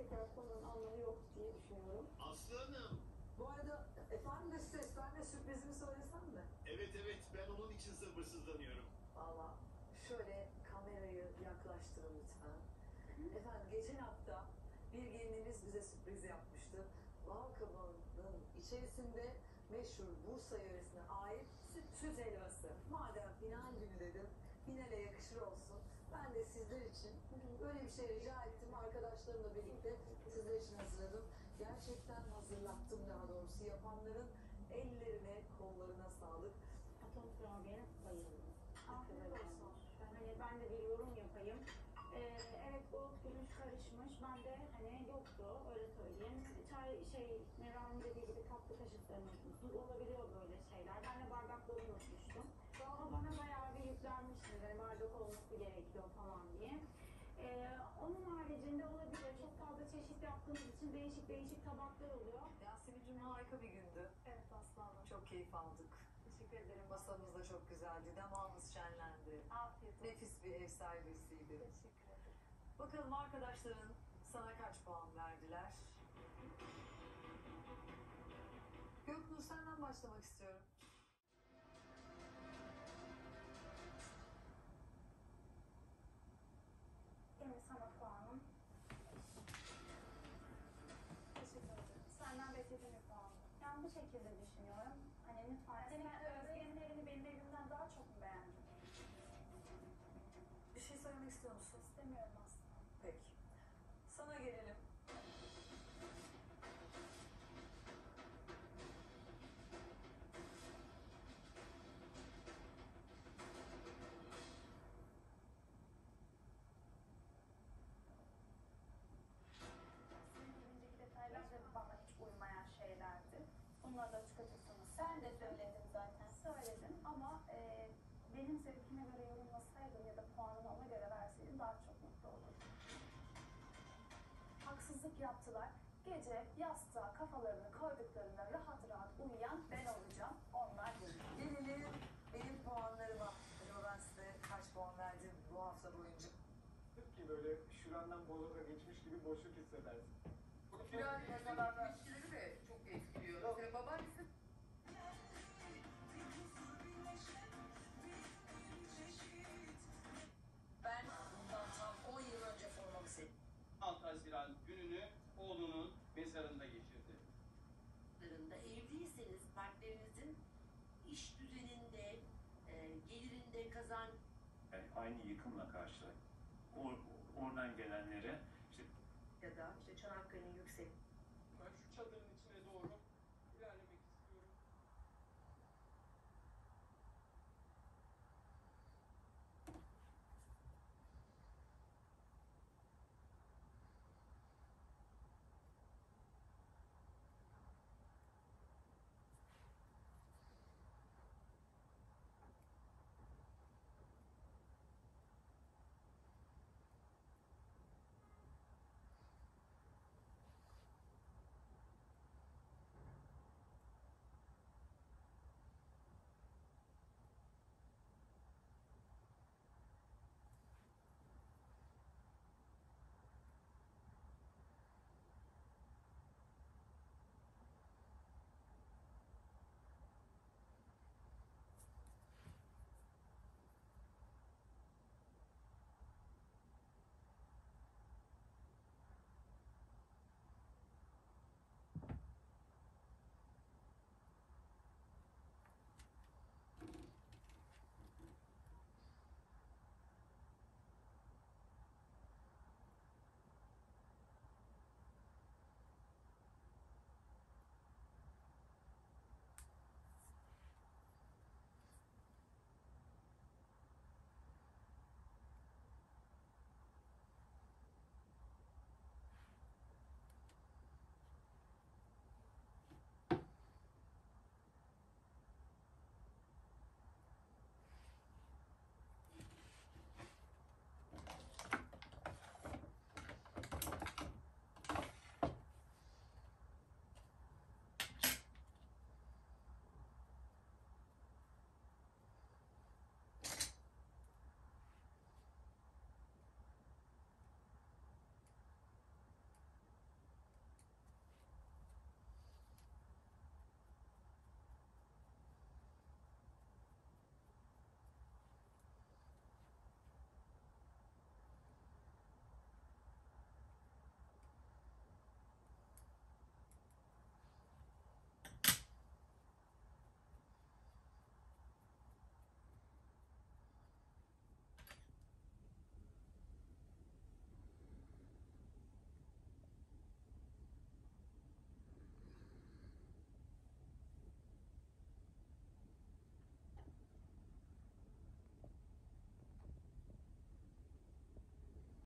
tekrar koymanın anlamı yok diye düşünüyorum. Aslı Hanım. Bu arada efendim de ses ben de sürprizimi söylesem mi? Evet evet ben onun için sabırsızlanıyorum. Valla şöyle kamerayı yaklaştırın lütfen. Efendim geçen hafta bir gelinimiz bize sürpriz yapmıştı. Bal kabağının içerisinde meşhur Bursa yöresine ait süt, süt helvası. Madem final günü dedim, finale yakışır olsun. Ben de sizler için böyle bir şey rica ettim. Arkadaşlarımla birlikte sizler için hazırladım. Gerçekten hazırlattım daha doğrusu. Yapanların ellerine, kollarına sağlık. Atom kurabiye bayıldım. Afiyet olsun. Hani ben de bir yorum yapayım. Ee, evet gold gümüş karışmış. Ben de hani yoktu öyle söyleyeyim. Çay şey Neva'nın dediği gibi tatlı kaşıklarını unutmuşsunuz. Olabiliyor böyle şeyler. Ben de bardakları unutmuştum. Ama bana bayağı bir yüklenmiştiniz. Hani bardak olması gerekiyor falan diye. Ee, onun haricinde olabilir. Çok fazla çeşit yaptığımız için değişik değişik tabaklar oluyor. Yasemin'cim harika bir gündü. Evet Aslı Hanım. Çok keyif aldık. Teşekkür ederim. Masamız da çok güzeldi. Damağımız şenlendi. Afiyet olsun. Nefis bir ev sahibisiydi. Teşekkür ederim. Bakalım arkadaşların sana kaç puan verdiler? Göknur senden başlamak istiyorum. Şekilde düşünüyorum. Hani lütfen senin Özge'nin evini benim evimden daha çok mu beğendin? Bir şey söylemek istiyor musun? İstemiyorum Gece yastığa kafalarını koyduklarında rahat rahat uyuyan ben olacağım. Onlar değil. Gelelim benim puanlarıma. Acaba ben size kaç puan verdim bu hafta boyunca? Tıpkı böyle şurandan boğaza geçmiş gibi boşluk hissedersin. Biraz mesela ilişkileri de çok etkiliyor. Mesela babaannesi mezarında geçirdi. evliyseniz partnerinizin iş düzeninde, e, gelirinde kazan Yani aynı yıkımla karşı or- oradan gelenlere işte ya da işte Çanakkale'nin yüksek